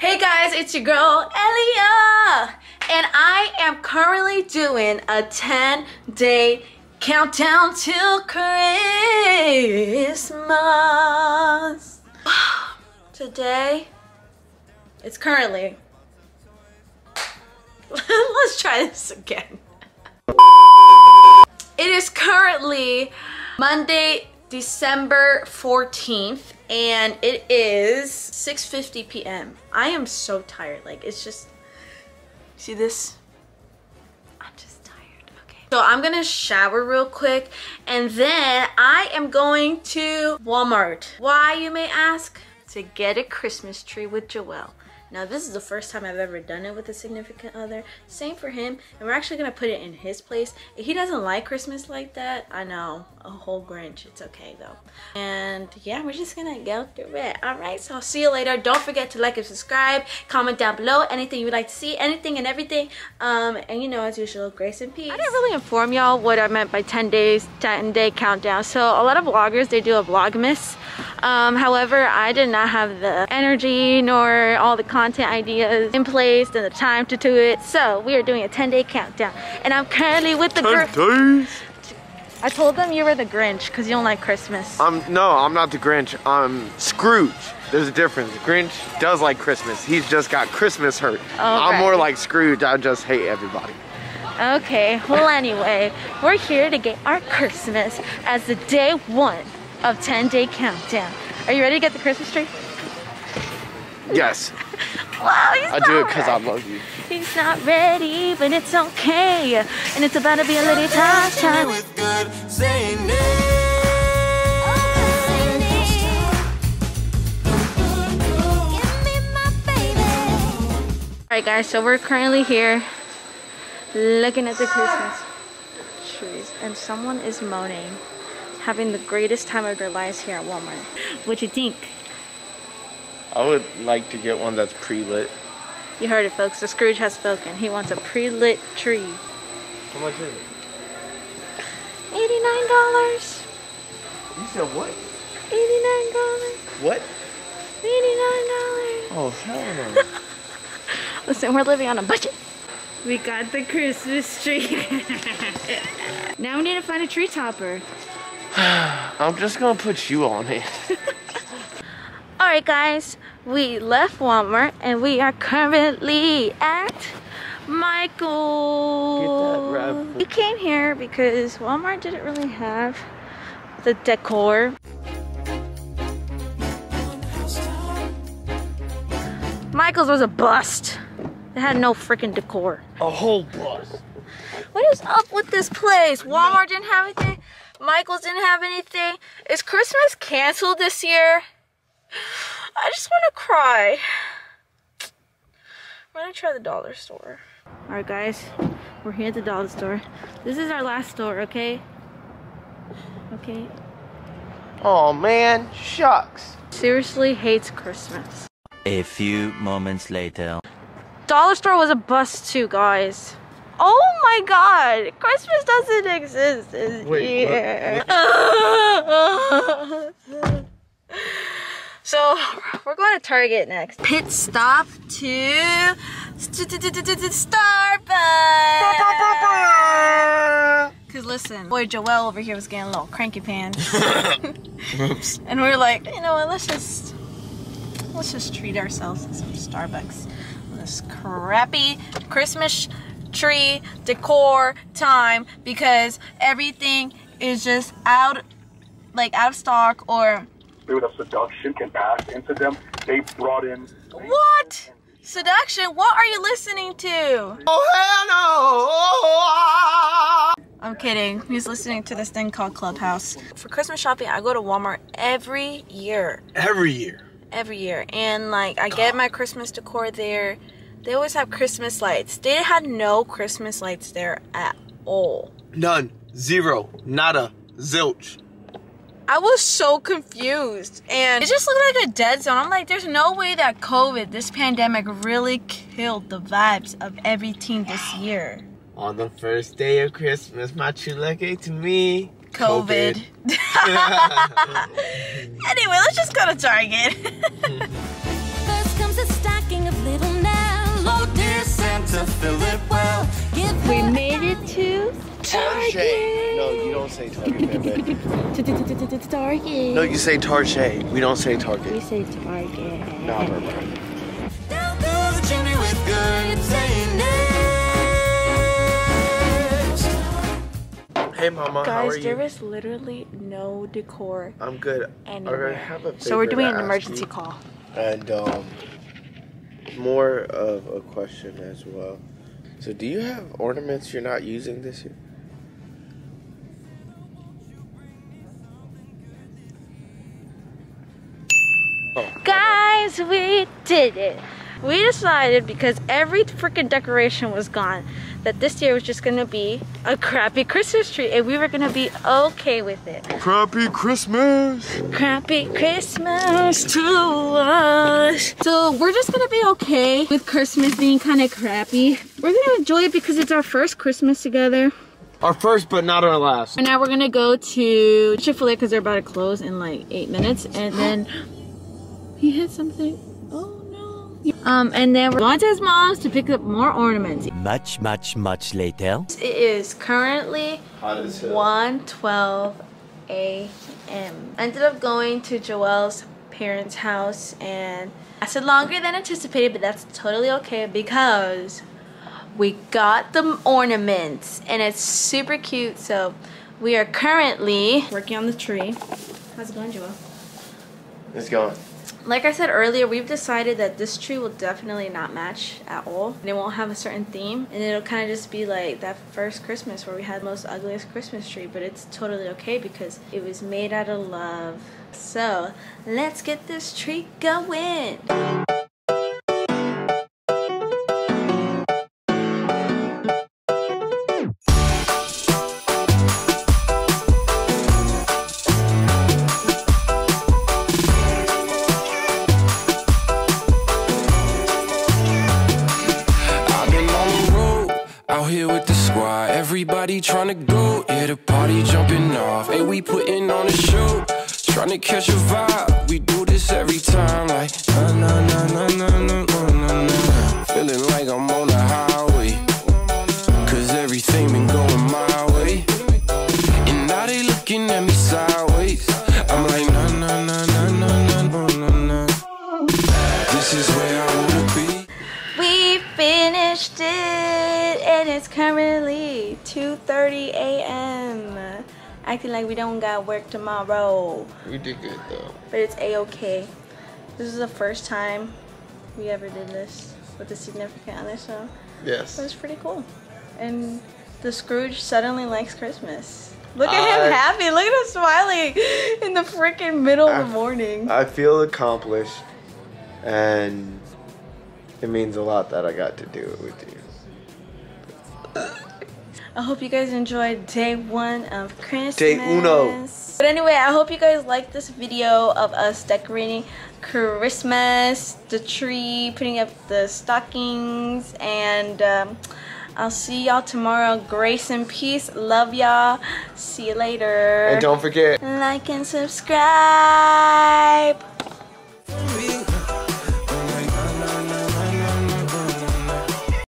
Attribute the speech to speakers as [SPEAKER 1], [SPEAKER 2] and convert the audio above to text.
[SPEAKER 1] Hey guys, it's your girl Elia, and I am currently doing a 10 day countdown till Christmas. Today, it's currently. Let's try this again. It is currently Monday, December 14th, and it is 6.50 p.m. I am so tired. Like, it's just, see this? I'm just tired, okay. So I'm gonna shower real quick, and then I am going to Walmart. Why, you may ask? To get a Christmas tree with Joel. Now this is the first time I've ever done it with a significant other. Same for him. And we're actually gonna put it in his place. If he doesn't like Christmas like that, I know, a whole Grinch. It's okay though. And yeah, we're just gonna go through it. Alright, so I'll see you later. Don't forget to like and subscribe. Comment down below anything you would like to see, anything and everything. Um, and you know, as usual, grace and peace. I didn't really inform y'all what I meant by 10 days, 10 day countdown. So a lot of vloggers, they do a vlogmas. Um, however, I did not have the energy nor all the content ideas in place and the time to do it. So we are doing a 10 day countdown. And I'm currently with the girl. I told them you were the Grinch because you don't like Christmas.
[SPEAKER 2] I'm no, I'm not the Grinch. I'm Scrooge. There's a difference. Grinch does like Christmas. He's just got Christmas hurt. I'm more like Scrooge. I just hate everybody.
[SPEAKER 1] Okay, well anyway, we're here to get our Christmas as the day one of 10 day countdown. Are you ready to get the Christmas tree?
[SPEAKER 2] Yes.
[SPEAKER 1] Wow, he's
[SPEAKER 2] I do it because I love you.
[SPEAKER 1] He's not ready, but it's okay. And it's about to be a little time time.
[SPEAKER 3] with good saying
[SPEAKER 1] Alright guys, so we're currently here looking at the Christmas trees and someone is moaning having the greatest time of their lives here at Walmart. What you think?
[SPEAKER 2] I would like to get one that's pre-lit.
[SPEAKER 1] You heard it folks, the Scrooge has spoken. He wants a pre-lit tree.
[SPEAKER 2] How much is it?
[SPEAKER 1] $89.
[SPEAKER 2] You said what?
[SPEAKER 1] $89.
[SPEAKER 2] What?
[SPEAKER 1] $89.
[SPEAKER 2] Oh hell no.
[SPEAKER 1] Listen, we're living on a budget. We got the Christmas tree. now we need to find a tree topper.
[SPEAKER 2] I'm just gonna put you on it.
[SPEAKER 1] Alright guys, we left Walmart and we are currently at Michael.
[SPEAKER 2] Get that wrap.
[SPEAKER 1] We came here because Walmart didn't really have the decor. Michael's was a bust. It had no freaking decor.
[SPEAKER 2] A whole bust.
[SPEAKER 1] What is up with this place? Walmart didn't have anything. Michael's didn't have anything. Is Christmas canceled this year? I just want to cry. We're gonna try the dollar store. All right, guys, we're here at the dollar store. This is our last store, okay? Okay.
[SPEAKER 2] Oh man, shucks.
[SPEAKER 1] Seriously hates Christmas.
[SPEAKER 4] A few moments later.
[SPEAKER 1] Dollar store was a bust too, guys. Oh my god, Christmas doesn't exist this
[SPEAKER 2] Wait, what-
[SPEAKER 1] year. so we're going to Target next. Pit stop to Starbucks. Cause listen, boy Joel over here was getting a little cranky pants,
[SPEAKER 2] Oops.
[SPEAKER 1] and we are like, you know what? Let's just let's just treat ourselves to some Starbucks. This crappy Christmas tree decor time because everything is just out, like out of stock or
[SPEAKER 5] through the seduction can pass into them. They brought in
[SPEAKER 1] what? Seduction? What are you listening to?
[SPEAKER 2] Oh hell no!
[SPEAKER 1] I'm kidding. He's listening to this thing called Clubhouse. For Christmas shopping, I go to Walmart every year.
[SPEAKER 2] Every year.
[SPEAKER 1] every year and like I get my Christmas decor there. They always have Christmas lights. They had no Christmas lights there at all.
[SPEAKER 2] None. Zero. Nada. Zilch.
[SPEAKER 1] I was so confused and it just looked like a dead zone. I'm like, there's no way that COVID, this pandemic, really killed the vibes of everything this year.
[SPEAKER 2] On the first day of Christmas, my true luck gave to me.
[SPEAKER 1] COVID. anyway, let's just go to Target.
[SPEAKER 3] First comes a stack asking of little Nell. Oh, dear Santa, fill it well. Give
[SPEAKER 1] We made it to Target.
[SPEAKER 2] No, you don't say Target, baby.
[SPEAKER 1] Target.
[SPEAKER 2] No, you say Target. We don't say Target.
[SPEAKER 1] We say Target.
[SPEAKER 2] No, no, no.
[SPEAKER 3] down the chimney with good
[SPEAKER 2] Hey, Mama, how are
[SPEAKER 1] Guys, there
[SPEAKER 2] you?
[SPEAKER 1] is literally no decor
[SPEAKER 2] I'm good.
[SPEAKER 1] anywhere.
[SPEAKER 2] I have a
[SPEAKER 1] so we're doing an emergency
[SPEAKER 2] you.
[SPEAKER 1] call.
[SPEAKER 2] And um, more of a question as well. So, do you have ornaments you're not using this year?
[SPEAKER 1] We did it. We decided because every freaking decoration was gone that this year was just gonna be a crappy Christmas tree and we were gonna be okay with it.
[SPEAKER 2] Crappy Christmas.
[SPEAKER 1] Crappy Christmas to us. So we're just gonna be okay with Christmas being kind of crappy. We're gonna enjoy it because it's our first Christmas together.
[SPEAKER 2] Our first, but not our last.
[SPEAKER 1] And now we're gonna go to Chick-fil-A because they're about to close in like eight minutes. And then he hit something. Oh no. Um, and then we're going to his mom's to pick up more ornaments.
[SPEAKER 4] Much, much, much later.
[SPEAKER 1] It is currently
[SPEAKER 2] Hot as hell.
[SPEAKER 1] 1:12 a.m. Ended up going to Joel's parents' house and lasted longer than anticipated, but that's totally okay because we got the ornaments and it's super cute. So we are currently working on the tree. How's it going, Joelle?
[SPEAKER 2] It's going.
[SPEAKER 1] Like I said earlier, we've decided that this tree will definitely not match at all. And it won't have a certain theme. And it'll kind of just be like that first Christmas where we had most ugliest Christmas tree. But it's totally okay because it was made out of love. So let's get this tree going.
[SPEAKER 6] Yeah, the party jumping off. We putting on a show, tryna catch a vibe. We do this every time, like na na na na na na na na na. Feeling like I'm on highway, cause everything been going my way. And now they looking at me sideways. I'm like na na na na na na na na. This is where I wanna be.
[SPEAKER 1] We finished it and it's currently 2.30 a.m. Acting like we don't got work tomorrow.
[SPEAKER 2] We did good though.
[SPEAKER 1] but it's a-okay. This is the first time we ever did this with a significant other, so it
[SPEAKER 2] Yes.
[SPEAKER 1] was pretty cool. And the Scrooge suddenly likes Christmas. Look at him happy. Look at him smiling in the freaking middle of the morning.
[SPEAKER 2] I feel accomplished, and it means a lot that I got to do it with you.
[SPEAKER 1] I hope you guys enjoyed day one of Christmas.
[SPEAKER 2] Day uno.
[SPEAKER 1] But anyway, I hope you guys liked this video of us decorating Christmas, the tree, putting up the stockings, and um, I'll see y'all tomorrow. Grace and peace. Love y'all. See you later.
[SPEAKER 2] And don't forget.
[SPEAKER 1] like and subscribe.